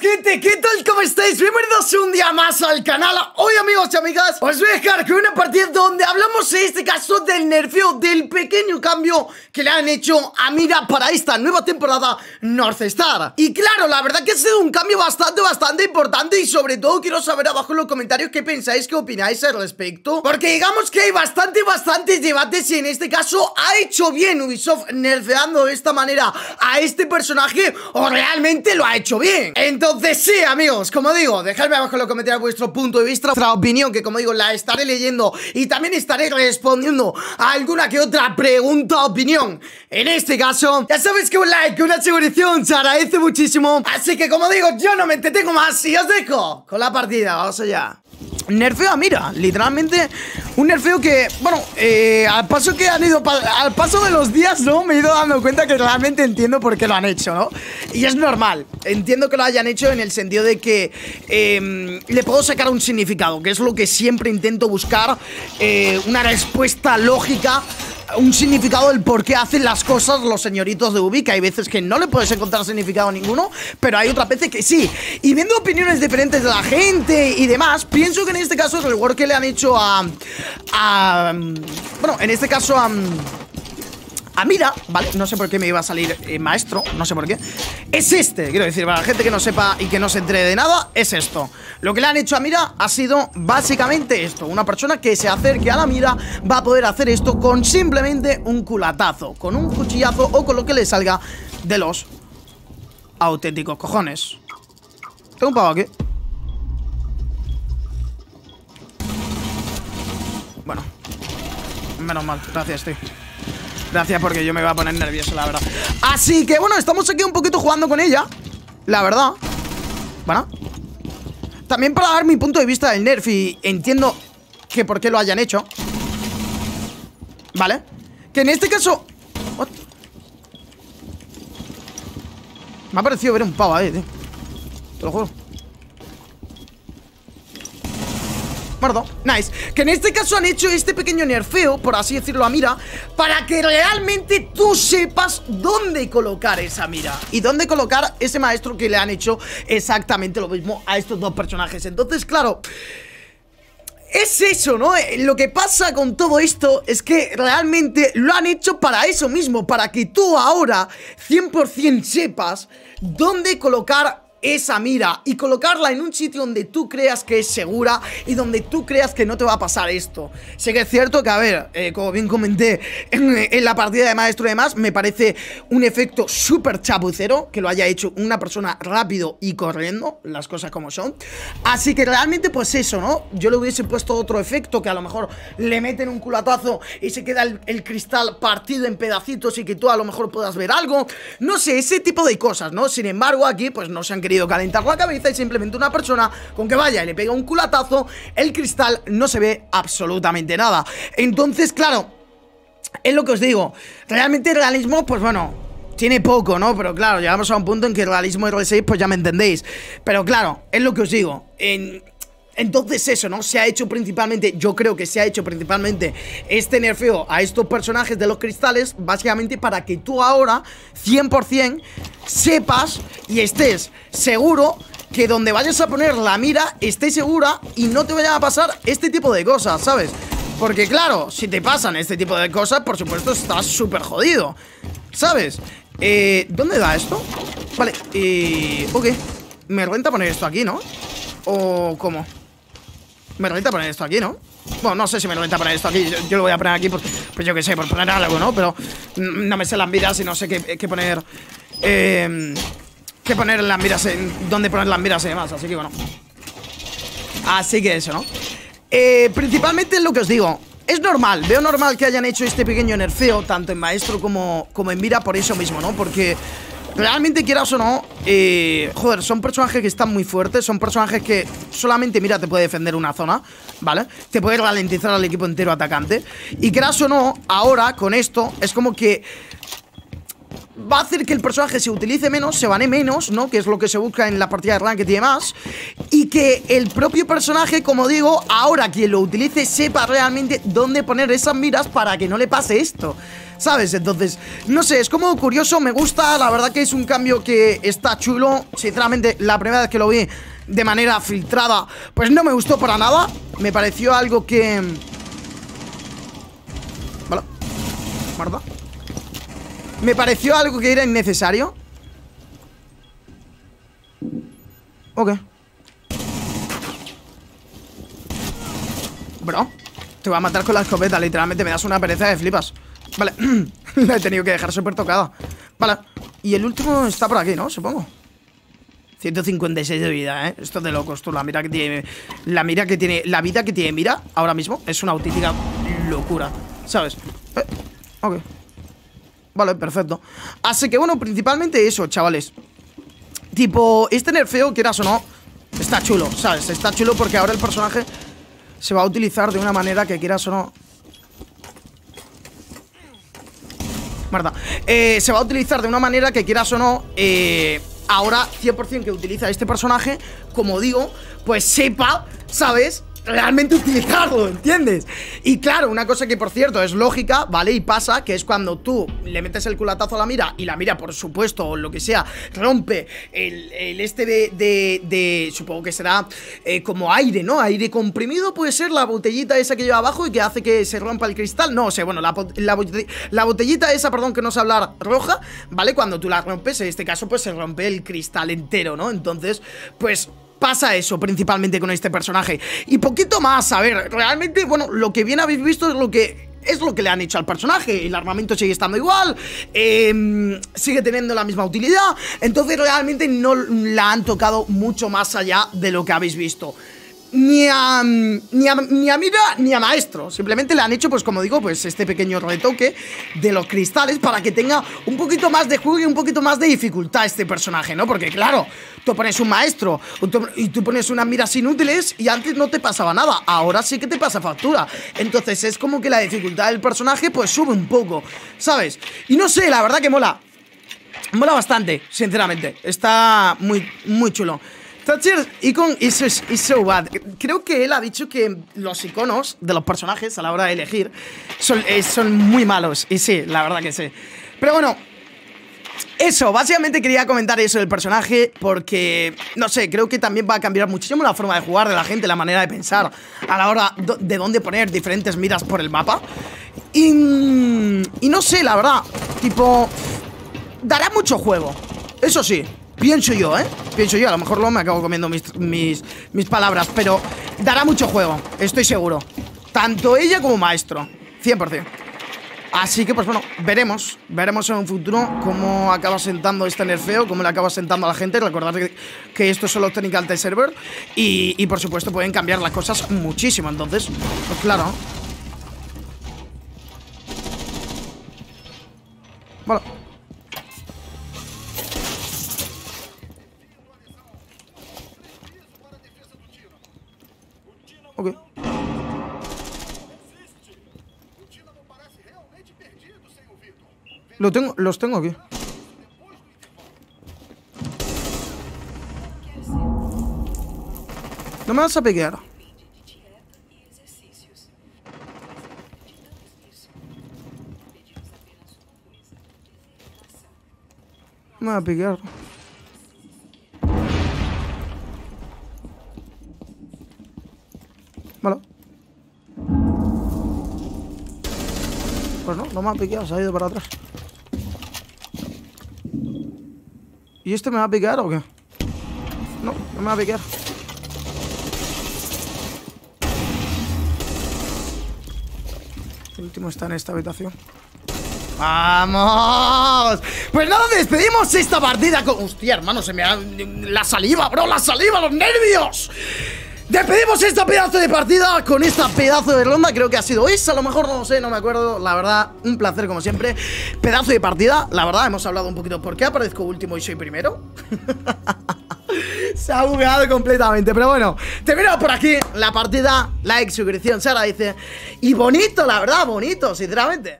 gente, ¿qué tal? ¿Cómo estáis? Bienvenidos un día más al canal Hoy amigos y amigas, os voy a dejar con una partida donde hablamos en este caso del nerfeo Del pequeño cambio que le han hecho a Mira para esta nueva temporada North Star Y claro, la verdad que ha sido un cambio bastante, bastante importante Y sobre todo quiero saber abajo en los comentarios qué pensáis, qué opináis al respecto Porque digamos que hay bastante, bastantes debates Y en este caso ha hecho bien Ubisoft nerfeando de esta manera a este personaje O realmente lo ha hecho bien entonces sí, amigos, como digo, dejadme abajo en los comentarios vuestro punto de vista, vuestra opinión, que como digo, la estaré leyendo y también estaré respondiendo a alguna que otra pregunta opinión. En este caso, ya sabéis que un like, una suscripción se agradece muchísimo. Así que como digo, yo no me entretengo más y os dejo con la partida. Vamos allá. Nerfeo mira, literalmente un nerfeo que, bueno, eh, al paso que han ido, al paso de los días, ¿no? Me he ido dando cuenta que realmente entiendo por qué lo han hecho, ¿no? Y es normal, entiendo que lo hayan hecho en el sentido de que em, le puedo sacar un significado, que es lo que siempre intento buscar, eh, una respuesta lógica un significado del por qué hacen las cosas los señoritos de Ubi, que hay veces que no le puedes encontrar significado ninguno, pero hay otras veces que sí. Y viendo opiniones diferentes de la gente y demás, pienso que en este caso el reward que le han hecho a... a bueno, en este caso a... A Mira, ¿vale? No sé por qué me iba a salir eh, maestro, no sé por qué. Es este, quiero decir, para la gente que no sepa y que no se entere de nada Es esto. Lo que le han hecho a Mira ha sido básicamente esto. Una persona que se acerque a la Mira Va a poder hacer esto con simplemente un culatazo Con un cuchillazo o con lo que le salga de los auténticos cojones. Tengo un pavo aquí. Bueno Menos mal, gracias, tío Gracias porque yo me iba a poner nervioso, la verdad. Así que bueno, estamos aquí un poquito jugando con ella La verdad. Bueno. También para dar mi punto de vista del nerf Y entiendo que por qué lo hayan hecho. Vale Que en este caso Me ha parecido ver un pavo ahí, tío. Te lo juro nice Que en este caso han hecho este pequeño nerfeo, por así decirlo, a mira Para que realmente tú sepas dónde colocar esa mira Y dónde colocar ese maestro que le han hecho exactamente lo mismo a estos dos personajes Entonces, claro... Es eso, ¿no? Eh, lo que pasa con todo esto es que realmente lo han hecho para eso mismo, para que tú ahora 100% sepas dónde colocar esa mira y colocarla en un sitio donde tú creas que es segura y donde tú creas que no te va a pasar esto. Sé que es cierto que, a ver, eh, como bien comenté en, la partida de maestro y demás, me parece un efecto súper chapucero que lo haya hecho una persona rápido y corriendo, las cosas como son. Así que realmente, pues eso, ¿no? Yo le hubiese puesto otro efecto que a lo mejor le meten un culatazo y se queda el, cristal partido en pedacitos y que tú a lo mejor puedas ver algo. No sé, ese tipo de cosas, ¿no? Sin embargo, aquí, pues no se han querido calentar la cabeza y simplemente una persona con que vaya y le pega un culatazo, el cristal no se ve absolutamente nada. Entonces, claro, es lo que os digo. Realmente el realismo, pues bueno, tiene poco, ¿no? Pero claro, llegamos a un punto en que el realismo R6, pues ya me entendéis. Pero claro, es lo que os digo. En, entonces eso, ¿no? Se ha hecho principalmente, yo creo que se ha hecho principalmente este nerfeo a estos personajes de los cristales Básicamente para que tú ahora, 100%, sepas y estés seguro que donde vayas a poner la mira esté segura y no te vayan a pasar este tipo de cosas, ¿sabes? Porque claro, si te pasan este tipo de cosas, por supuesto estás súper jodido, ¿sabes? Eh, ¿Dónde da esto? Vale, eh, ok Me renta poner esto aquí, ¿no? ¿O cómo? Me renta poner esto aquí, ¿no? Bueno, no sé si me renta poner esto aquí Yo, lo voy a poner aquí, pues, pues yo qué sé, por poner algo, ¿no? Pero no me sé las miras y no sé qué, poner eh, Qué poner las miras, en, dónde poner las miras y demás Así que bueno Así que eso, ¿no? Eh, principalmente lo que os digo es normal, veo normal que hayan hecho este pequeño nerfeo Tanto en maestro como, como en mira por eso mismo, ¿no? Porque realmente quieras o no, eh, joder, son personajes que están muy fuertes, son personajes que solamente, mira, te puede defender una zona, ¿vale? Te puede ralentizar al equipo entero atacante. Y quieras o no, ahora con esto es como que va a hacer que el personaje se utilice menos, se bane menos, ¿no? Que es lo que se busca en la partida de Ranked y demás. Y que el propio personaje, como digo, ahora quien lo utilice sepa realmente dónde poner esas miras para que no le pase esto. ¿Sabes? Entonces, no sé, es como curioso, me gusta, la verdad que es un cambio que está chulo. Sinceramente, la primera vez que lo vi de manera filtrada, pues no me gustó para nada. Me pareció algo que... Vale. ¿Verdad? Me pareció algo que era innecesario. Ok. Bro, te voy a matar con la escopeta, literalmente me das una pereza de flipas. Vale, la he tenido que dejar súper tocada. Vale, y el último está por aquí, ¿no? Supongo. 156 de vida, ¿eh? Esto es de locos, tú. La mira que tiene. La mira que tiene. La vida que tiene mira ahora mismo es una auténtica locura. ¿Sabes? Eh, ok. Vale, perfecto. Así que bueno, principalmente eso, chavales. Tipo, este nerfeo, quieras o no, está chulo, ¿sabes? Está chulo porque ahora el personaje se va a utilizar de una manera que quieras o no. Eh, se va a utilizar de una manera que quieras o no. Eh ahora 100% que utiliza este personaje, como digo, pues sepa, ¿sabes? Realmente utilizarlo, ¿entiendes? Y claro, una cosa que por cierto es lógica, ¿vale? Y pasa, que es cuando tú le metes el culatazo a la mira y la mira, por supuesto, o lo que sea, rompe el, este de, supongo que será eh, como aire, ¿no? Aire comprimido puede ser la botellita esa que lleva abajo y que hace que se rompa el cristal, no, o sea, bueno, la, la botellita esa, perdón, que no sé hablar, roja, ¿vale? Cuando tú la rompes, en este caso, pues se rompe el cristal entero, ¿no? Entonces, pues pasa eso principalmente con este personaje. Y poquito más, a ver, realmente, bueno, lo que bien habéis visto es lo que es lo que le han hecho al personaje. El armamento sigue estando igual, em, sigue teniendo la misma utilidad. Entonces realmente no la han tocado mucho más allá de lo que habéis visto ni a, ni a, ni a Mira ni a Maestro. Simplemente le han hecho, pues como digo, pues este pequeño retoque de los cristales para que tenga un poquito más de juego y un poquito más de dificultad este personaje, ¿no? Porque claro, tú pones un Maestro y tú pones unas miras inútiles y antes no te pasaba nada. Ahora sí que te pasa factura. Entonces es como que la dificultad del personaje pues sube un poco, ¿sabes? Y no sé, la verdad que mola. Mola bastante, sinceramente. Está muy, muy chulo. Thatcher Icon is, is, so bad. Creo que él ha dicho que los iconos de los personajes a la hora de elegir son, eh, son muy malos. Y sí, la verdad que sí. Pero bueno, eso, básicamente quería comentar eso del personaje porque, no sé, creo que también va a cambiar muchísimo la forma de jugar de la gente, la manera de pensar a la hora de dónde poner diferentes miras por el mapa. Y no sé, la verdad, tipo, dará mucho juego, eso sí. Pienso yo, ¿eh? Pienso yo, a lo mejor luego me acabo comiendo mis, mis, mis palabras Pero dará mucho juego, estoy seguro. Tanto ella como Maestro 100% Así que pues bueno, veremos Veremos en un futuro cómo acaba sentando este nerfeo Cómo le acaba sentando a la gente. Recordad que, esto es solo Technical Test Server y, y por supuesto pueden cambiar las cosas muchísimo. Entonces, pues claro. Bueno Lo tengo, los tengo aquí. No me vas a pegar. Me va a pegar. Vale. Pues no, no me ha piqueado, se ha ido para atrás. ¿Y este me va a piquear o qué? No, no me va a piquear. El último está en esta habitación. ¡Vamos! Pues nada, despedimos esta partida con... Hostia, hermano, se me ha... La saliva, bro, la saliva, los nervios Despedimos esta pedazo de partida con esta pedazo de ronda Creo que ha sido esa, a lo mejor no lo sé, no me acuerdo. La verdad, un placer como siempre. Pedazo de partida, la verdad hemos hablado un poquito ¿Por qué aparezco último y soy primero? Se ha bugueado completamente Pero bueno, terminamos por aquí la partida. Like, suscripción, se agradece. Y bonito, la verdad, bonito, sinceramente